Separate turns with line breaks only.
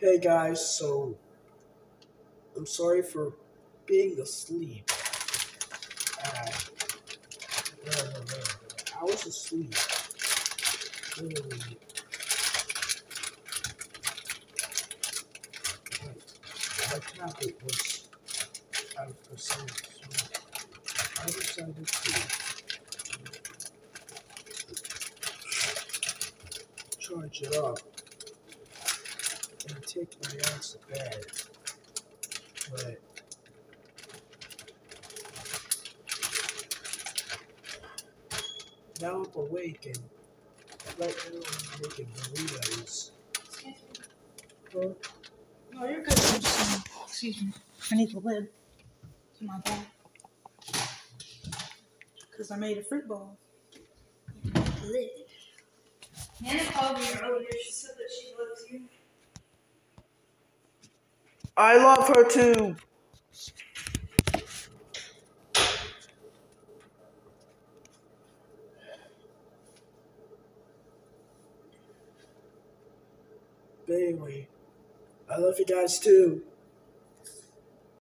Hey guys, so I'm sorry for being asleep. Uh. I was asleep. Literally. My tablet was out of percent, so I decided to charge it up and take my ass to bed. But now I'm awake and right now I'm making burritos. Huh?
No, you're good. I'm just gonna, excuse me. I need the lid to my bowl. Because I made a fruit bowl. Lid.
Nana called me earlier. She said that she loves you.
I love her too. Anyway, I love you guys too.